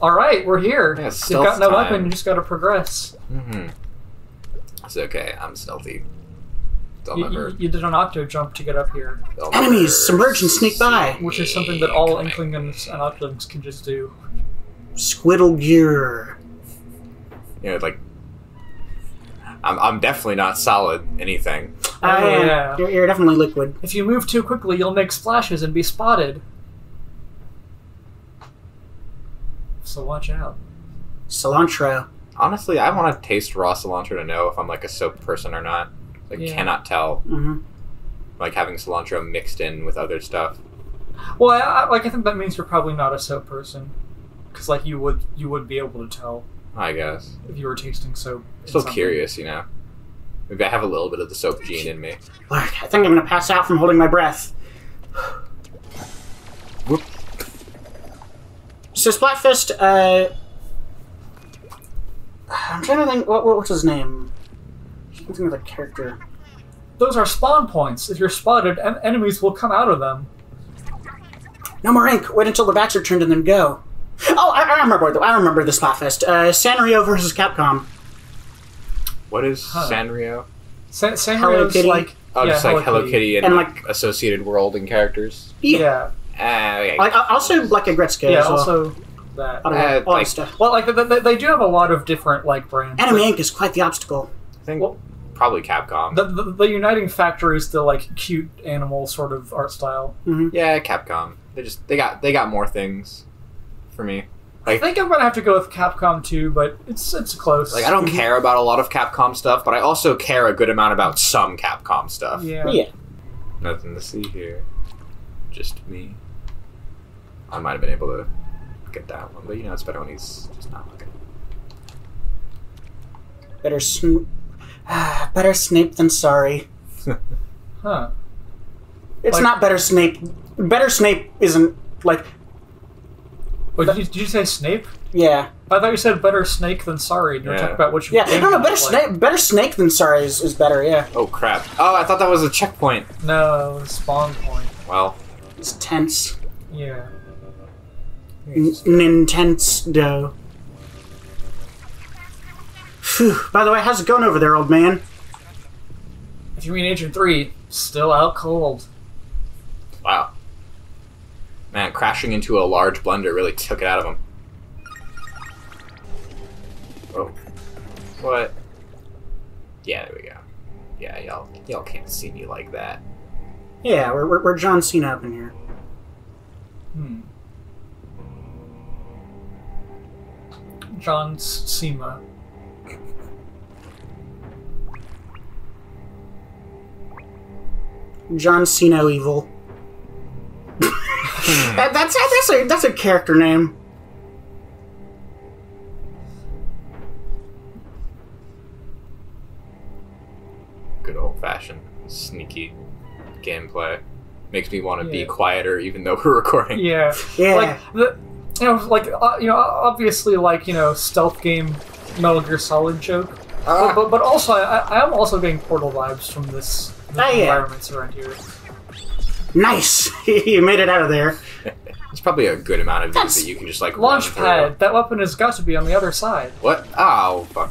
All right, we're here. Yeah, You've got no time. weapon. You just got to progress. Mm-hmm. It's okay. I'm stealthy. They'll You, never. you, you did an octo jump to get up here, they'll Enemies submerge and sneak by. see which is something that all. Inklings and Octolings can just do. Squiddle gear. You know, like. I'm, I'm definitely not solid anything. Yeah. yeah. You're, you're definitely liquid. If you move too quickly, you'll make splashes and be spotted. So watch out. Cilantro. Honestly, I want to taste raw cilantro to know if I'm like a soap person or not. I Yeah. cannot tell. hmm Like having cilantro mixed in with other stuff. Well, I, I, like I think that means you're probably not a soap person, because like you would you would be able to tell I guess. if you were tasting soap. Still something. curious, you know. Maybe I have a little bit of the soap gene in me. Lord, I think I'm gonna pass out from holding my breath. So Splatfest, uh, I'm trying to think. What, what what's his name? I'm thinking of the character. Those are spawn points. If you're spotted, en- enemies will come out of them. No more ink. Wait until the bats are turned and then go. Oh, I, I remember. I remember the Splatfest. Uh, Sanrio versus Capcom. What is Huh. Sanrio? San- Hello Sanrio's Kitty. like Oh, yeah, just like Hello Kitty and, And, like, like- associated world and characters. Yeah, Ah, okay. Like uh, also like Aggretsuko. yeah. as well. Also that. I don't know, Uh, all that like- stuff. Well, like they, they, they do have a lot of different like brands. Enemy ink is quite the obstacle. I think well- probably Capcom. The, the, the uniting factor is the like cute animal sort of art style. yeah, Capcom. They just they got they got more things for me. I think I'm gonna have to go with Capcom too, but it's it's close. Like I don't care about a lot of Capcom stuff, but I also care a good amount about some Capcom stuff. Yeah. Yeah. Nothing to see here. Just me. I might have been able to get that one, but you know it's better when he's just not looking. Better sn- better Snape than sorry. Huh. It's Like- not better Snape. Better Snape isn't like Wait, did you, did you say Snape? yeah I thought you said better snake than sorry. You were Yeah. talking about which yeah. game No, no, you better like. Better Snake than sorry is, is better. Yeah, Oh crap! Oh, I thought that was a checkpoint. No, spawn point. Well, it's tense. Yeah. N- Nintendo. Phew. By the way, how's it going over there, old man? If you mean Agent Three, still out cold. wow. Man, crashing into a large blender really took it out of him. Oh. What? Yeah, there we go. Yeah, y'all y'all can't see me like that. Yeah, we're, we're, we're John Cena up in here. Hmm. John S- Cena. John Cena evil. That- that's that's a that's a character name. Good old fashioned sneaky gameplay. Makes me want to be quieter even though we're recording. Yeah. Yeah. Like the, you know, like uh, you know, obviously, like you know, stealth game, Metal Gear Solid joke. Ah. But, but but also, I, I am also getting Portal vibes from this, this Oh, yeah. environments around here. Nice. you made it out of there. It's probably a good amount of these That's- that you can just like run through. Launchpad. That weapon has got to be on the other side. What? Oh, fuck.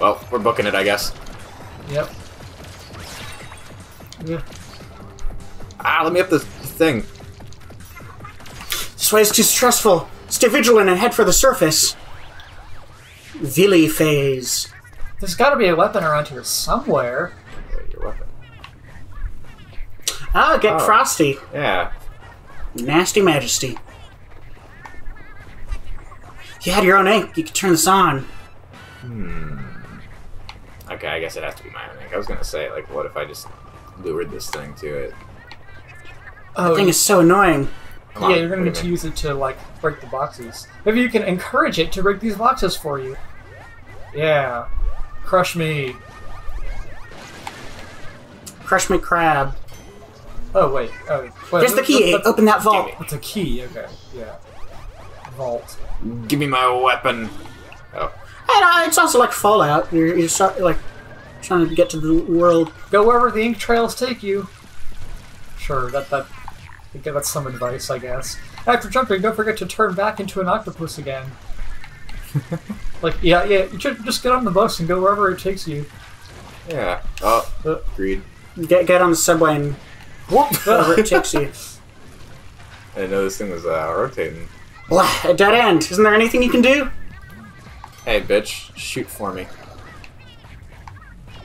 Well, we're booking it, I guess. Yep. Yeah. Ah, let me up this thing. This way is too stressful. Stay vigilant and head for the surface. Villi phase. There's got to be a weapon around here somewhere. Your weapon. Ah, get Oh. frosty. Yeah. Nasty Majesty. You had your own ink, you could turn this on. Hmm. Okay, I guess it has to be my own ink. I was gonna say, like, what if I just lured this thing to it? Oh, thing is so annoying. Come yeah, on, you're gonna need to use it to like break the boxes. Maybe you can encourage it to break these boxes for you. Yeah, crush me. Crush me crab. Oh wait, oh wait. Here's the key. That's, Open that vault. It's a key. Okay, yeah. Vault. Give me my weapon. Oh. And uh, it's also like Fallout. You're, you're so, like trying to get to the world. Go wherever the ink trails take you. Sure, that that Okay, that's some advice, I guess. After jumping, don't forget to turn back into an octopus again. like, yeah, yeah, you should just get on the bus and go wherever it takes you. Yeah. Oh, Uh, agreed. Get get on the subway and wherever it takes you. I didn't know this thing was uh, rotating. Blah, a dead end. Isn't there anything you can do? Hey, bitch, shoot for me.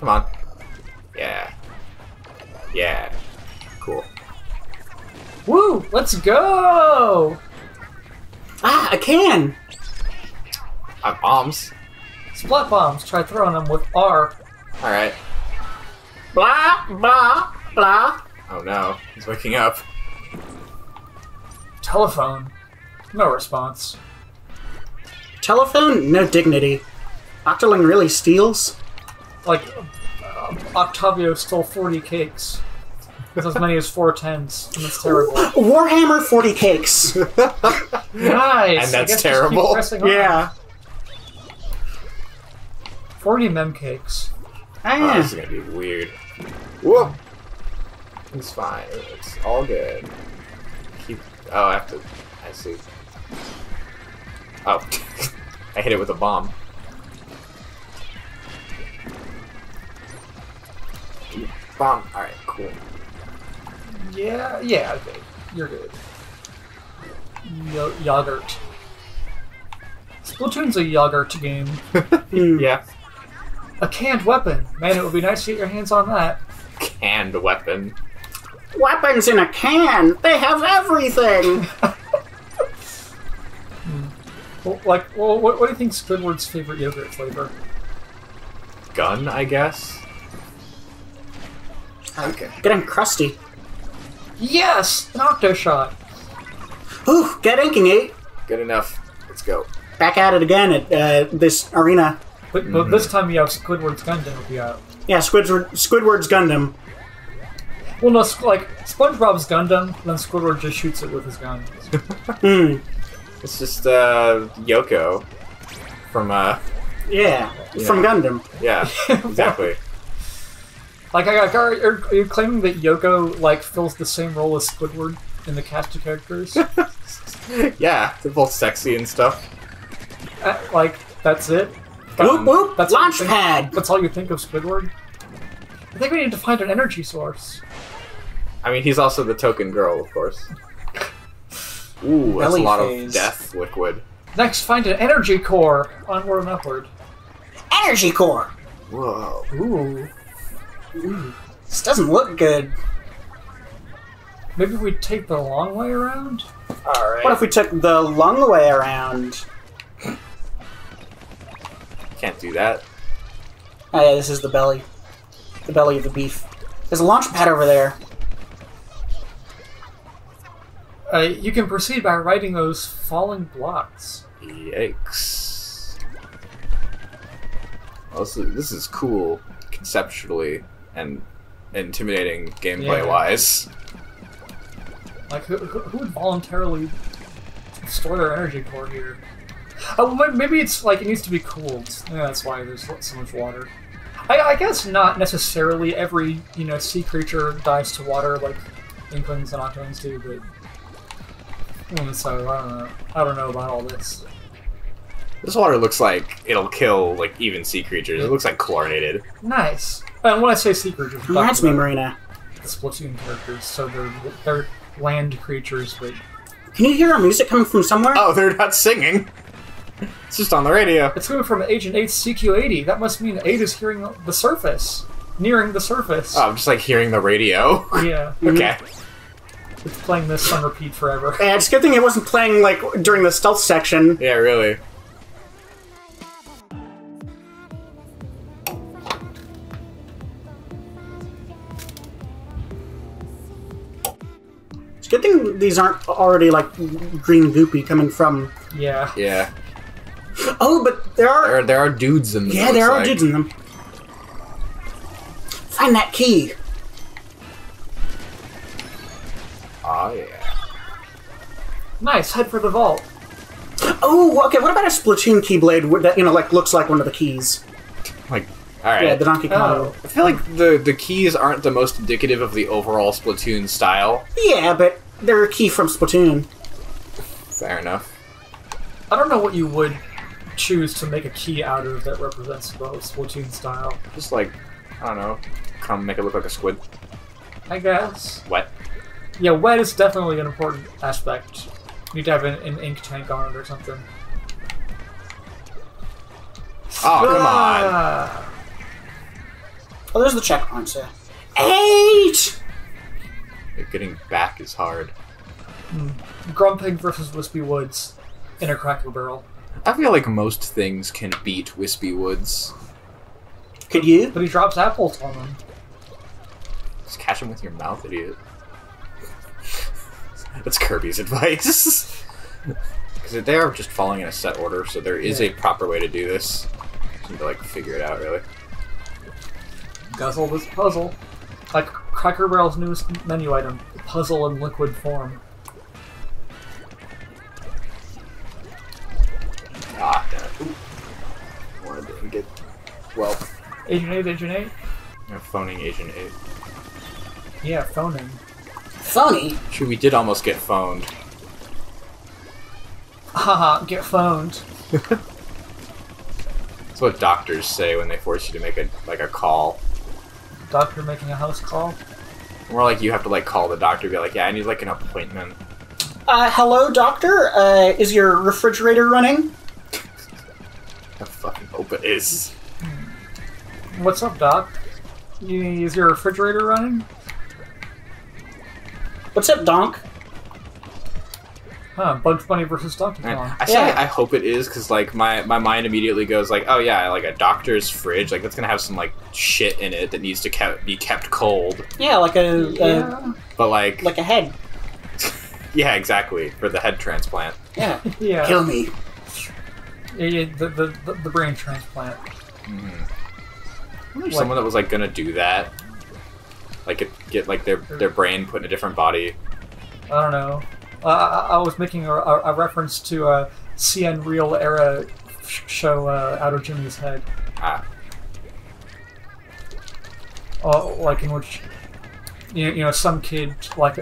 Come on. Yeah. Yeah. Cool. Woo! Let's go! Ah, a can. I have bombs. Splat bombs. Try throwing them with R. Alright. Blah blah blah. Oh no, he's waking up. Telephone. No response. Telephone, no dignity. Octoling really steals. Like, uh, Octavio stole 40 cakes. With as many as four tens, and it's terrible. Warhammer 40 cakes. Nice! And that's guess just keep terrible. yeah. 40 mem cakes. Oh, this is Ah, gonna be weird. Whoa! It's fine. It's all good. Keep. Oh, I have to. I see. Oh. I hit it with a bomb. Bomb. Alright, cool. Yeah, yeah, okay. You're good. Yo- yogurt. Splatoon's a yogurt game. hmm. Yeah. A canned weapon. Man, it would be nice to get your hands on that. Canned weapon. Weapons in a can. They have everything. Well, like, well, what, what do you think Squidward's favorite yogurt flavor? Gun, I guess? Okay. Getting crusty. Yes! An Octo Shot! Ooh, get inking, eh? Good enough. Let's go. Back at it again at uh, this arena. But, but this time you have Squidward's Gundam will be out. Yeah, Squidward, Squidward's Gundam. Well, no, like, SpongeBob's Gundam, then Squidward just shoots it with his gun. Hmm. It's just, uh, Yoko. From, uh, Yeah, Yeah. from Gundam. yeah, exactly. Like, I got, are, are, are you claiming that Yoko, like, fills the same role as Squidward in the cast of characters? yeah, they're both sexy and stuff. Uh, like, that's it? Whoop whoop! That's Launch think- pad. That's all you think of Squidward? I think we need to find an energy source. I mean, he's also the token girl, of course. Ooh, that's Belly a lot phase. of death liquid. Next, find an energy core. Onward and upward. Energy core. Whoa. Ooh. This doesn't look good. Maybe we take the long way around? Alright. What if we took the long way around? Can't do that. Oh yeah, this is the belly. The belly of the beef. There's a launch pad over there. Uh, you can proceed by riding those falling blocks. Yikes. Well, this, is, this is cool conceptually and intimidating gameplay Yeah. wise. Like, who, who who would voluntarily store their energy core here? Oh, well, maybe it's like it needs to be cooled. Yeah, that's why there's so much water. I, I guess not necessarily every you know sea creature dives to water like inklings and octolings do, but mm, so I don't know. I don't know about all this. This water looks like it'll kill like even sea creatures. It looks like chlorinated. Nice. And when I say sea creatures, I'm Reminds me, Marina. the Splatoon characters. So they're they're land creatures, but Can you hear our music coming from somewhere? Oh, they're not singing. It's just on the radio. It's coming from Agent 8's CQ-80. That must mean 8 is hearing the surface. Nearing the surface. Oh, I'm just like hearing the radio. Yeah. Mhm. okay. It's playing this on repeat forever. Yeah, it's a good thing it wasn't playing like during the stealth section. Yeah, really. Good thing these aren't already like green goopy coming from. Yeah. Yeah. Oh, but there are. There, there are dudes in them. yeah, there are like. dudes in them. Find that key. Oh, yeah. Nice. Head for the vault. Oh, okay. What about a Splatoon keyblade that you know like looks like one of the keys? Like, alright. Yeah, the Donkey Kong. Oh. I feel like the, the keys aren't the most indicative of the overall Splatoon style. Yeah, but they're a key from Splatoon. Fair enough. I don't know what you would choose to make a key out of that represents the Splatoon style. Just like, I don't know, come make it look like a squid. I guess. Wet. Yeah, wet is definitely an important aspect. You need to have an, an ink tank on it or something. Oh, come on. Ah! Oh, there's the checkpoints. Yeah. Eight. Getting back is hard. Grumpig versus Whispy Woods in a Cracker Barrel. I feel like most things can beat Whispy Woods. Could you? But he drops apples on them. Just catch them with your mouth, idiot. That's Kirby's advice. Because they are just falling in a set order, so there is Yeah. a proper way to do this. Just need to like figure it out, really. Guzzle this puzzle. Like Cracker Barrel's newest menu item, puzzle in liquid form. Ah, damn it. Ooh. Wanted to get well. Agent 8, Agent 8? I'm phoning Agent Eight. Yeah, phoning. Phony. True, we did almost get phoned. Haha, get phoned. That's what doctors say when they force you to make a like a call. Doctor making a house call. More like you have to like call the doctor, be like, yeah, I need like an appointment. Uh, hello, doctor. Uh, is your refrigerator running? I fucking hope it is. What's up, Doc? Is your refrigerator running? What's up, Donk? Huh, Bugs Bunny versus Donkey Man, Kong. I say Yeah. I hope it is because like my my mind immediately goes like, oh yeah, like a doctor's fridge, like that's gonna have some like shit in it that needs to kept, be kept cold. Yeah, like a, Yeah. But like, like a head. yeah, exactly for the head transplant. Yeah. Yeah. Kill me. Yeah, yeah, the, the, the, the brain transplant. Mm-hmm. There's someone that was like gonna do that, like get, get like their their brain put in a different body. I don't know. Uh, I, I was making a, a, a reference to a CN Real era show uh, Out of Jimmy's Head. Ah, Uh, like in which, you know, you know some kid like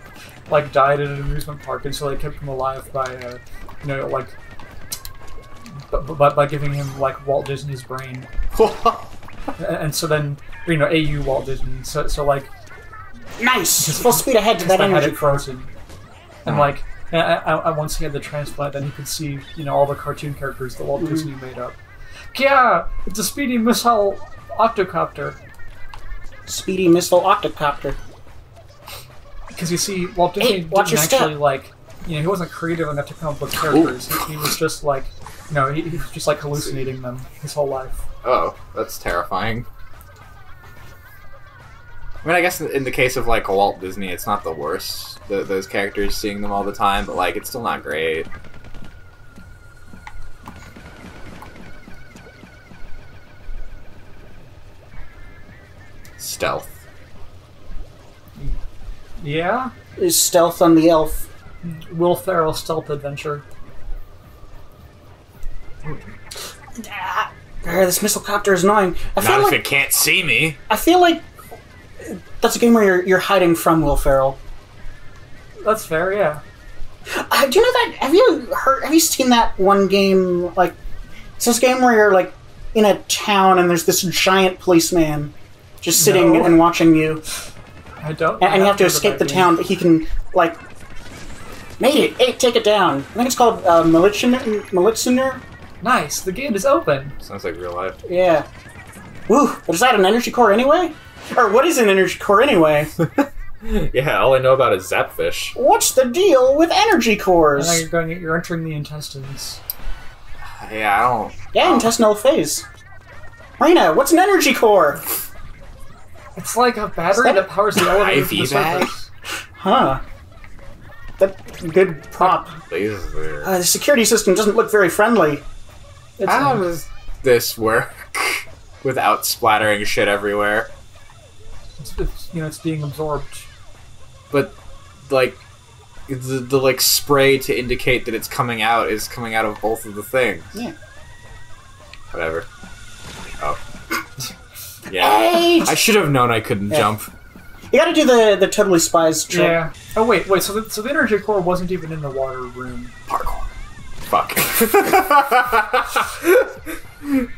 like died at an amusement park, and so they kept him alive by, uh, you know, like by, by, by giving him like Walt Disney's brain, and, and so then you know AU Walt Disney. So so like Nice. Full speed ahead to that I had energy it frozen, and Hmm. like and I, I, I- once he had the transplant, then he could see you know all the cartoon characters that Walt Mhm. Disney made up. Yeah, it's a speedy missile octocopter. Speedy missile octocopter. Because you see, Walt Disney Hey, watch didn't actually step. like, you know, he wasn't creative enough to come up with characters. He, he was just like, you know, he, he was just like hallucinating them his whole life. oh, that's terrifying. I mean, I guess in the case of like Walt Disney, it's not the worst. The, those characters seeing them all the time, but like it's still not great. Stealth. Yeah, Is stealth on the elf. Will Ferrell stealth adventure. Ah, this missile copter is annoying. I feel Not if like it can't see me. I feel like that's a game where you're, you're hiding from Will Ferrell. That's fair, yeah. Uh, do you know that? Have you heard? Have you seen that one game? Like, it's this game where you're like in a town and there's this giant policeman just sitting No. and watching you, I don't. and, and you have to escape the game. town. But he can like, made it. Hey, take it down. I think it's called uh, Malitziner. Malitziner. Nice. The game is open. Sounds like real life. Yeah. Woo! But is that an energy core anyway? Or what is an energy core anyway? Yeah, all I know about is Zapfish. What's the deal with energy And now cores? you're going. You're entering the intestines. Yeah, I don't. Yeah, intestinal phase. Marina, what's an energy core? It's like a battery that that powers the elevator to the IV bag? surface. Huh. That good prop. Uh, the security system doesn't look very friendly. It's How does this work without splattering shit everywhere? It's, it's, you know, it's being absorbed. But like the, the like spray to indicate that it's coming out is coming out of both of the things. Yeah. Whatever. Oh. Yeah. Hey! I should have known I couldn't Yeah. jump. You gotta do the, the totally spies trick. Yeah. Oh wait, wait. So the, so the energy core wasn't even in the water room. Parkour. Fuck.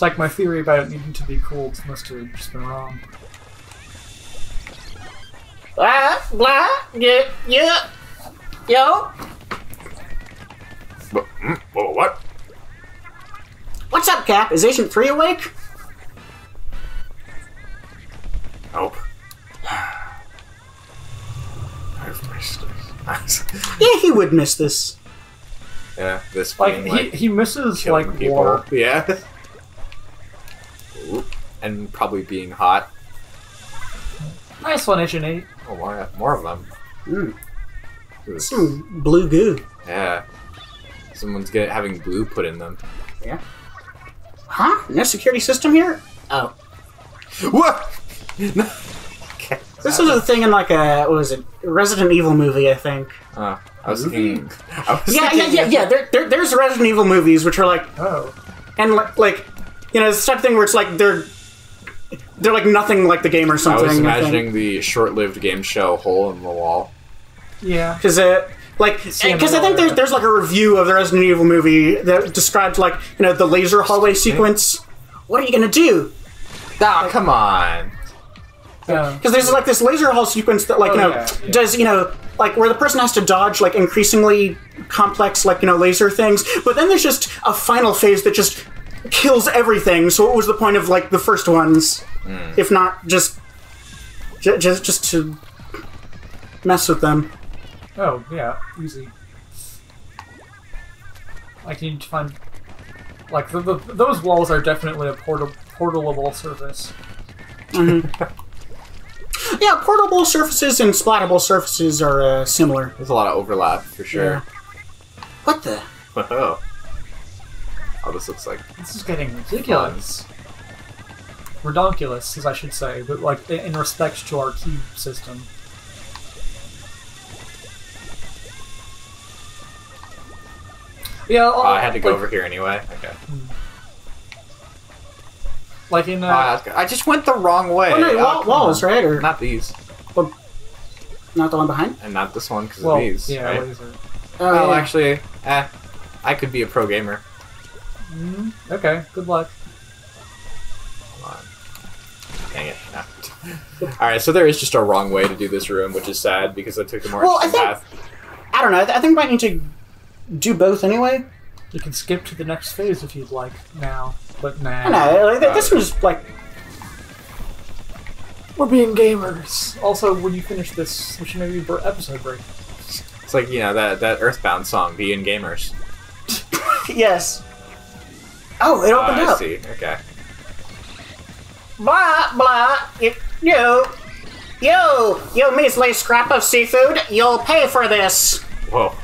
It's like my theory about it needing to be cooled must have just been wrong. Blah, blah, yeah, yeah. Yo, Wha- mm, whoa, what? what's up, Cap? Is Agent 3 awake? Oh. I've missed it. Yeah, he would miss this. yeah, this Like being he, like he misses killing like people. war. Yeah. Ooh, and probably being hot. Nice one, Agent Eight. Oh, more, more of them. Mm. Ooh, Some blue goo. Yeah. Someone's get, having blue put in them. Yeah. Huh? No security system here? Oh. What? okay. This was a thing in like a, what was it? Resident Evil movie, I think. Oh, I was Movie? thinking. I was Yeah, yeah, thinking yeah, yeah. There, there, there's Resident Evil movies which are like, Oh. and like, like, you know, it's the type of thing where it's like they're, they're like nothing like the game or something. I was imagining the short-lived game show "Hole in the Wall." Yeah. because it like because I think there's there's like a review of the Resident Evil movie that described like you know the laser hallway sequence. What are you gonna do? Ah, come on. Yeah. Because there's like this laser hall sequence that like Oh, you know yeah, yeah. does you know like where the person has to dodge like increasingly complex like you know laser things, but then there's just a final phase that just kills everything. So what was the point of like the first ones, if not just ju- just just to mess with them? Oh yeah. Easy. Like you need to find. Like the, the, those walls are definitely a portable portal portalable surface. Yeah, portable surfaces and splattable surfaces are uh, similar. There's a lot of overlap for sure. Yeah. What the? Oh. Oh, this looks like This is getting ridiculous. Redonkulous, as I should say, but like in in respect to our cube system. Yeah, Oh, I had to go like, over here anyway. Okay. Like in uh, Ah, I just went the wrong way. Oh no, Oh, wall, walls, on. right? Or Not these, But not the one behind? and not this one because well, of these. yeah, right? laser. Oh, Oh, yeah. actually, eh, I could be a pro gamer. Mm, okay, good luck. Hold on. Dang it. No. Alright, so there is just a wrong way to do this room, which is sad because I took the more Well, I think- path. I don't know. I, th- I think we might need to do both anyway. You can skip to the next phase if you'd like now, but nah. I know. Like, th- this was like We're being gamers. Also, when you finish this, we should maybe br- episode break. It's like, you know, that, that Earthbound song, Being Gamers. yes. Oh, it opened ah, I up. see. Okay. Blah blah. It, you, you, yo, measly scrap of seafood. You'll pay for this. Whoa.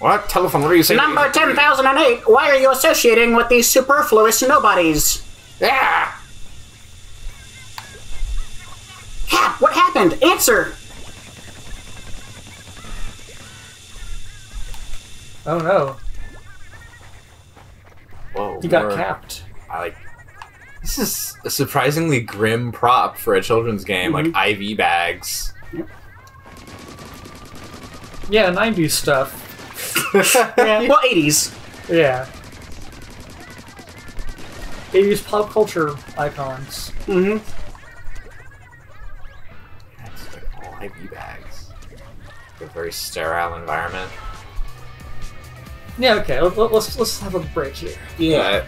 What? Telephone, what are you saying? Number ten thousand and eight. Why are you associating with these superfluous nobodies? Yeah! Cap, what happened? Answer. Oh no, Whoa. you got more- capped. I like. This is a surprisingly grim prop for a children's game, Mm-hmm. like IV bags. Yeah, 90s stuff. Yeah. Well, eighties. Yeah. 80s pop culture icons. Mm-hmm. That's like all IV bags. A very sterile environment. Yeah, okay, let, let, let's let's have a break here. Yeah.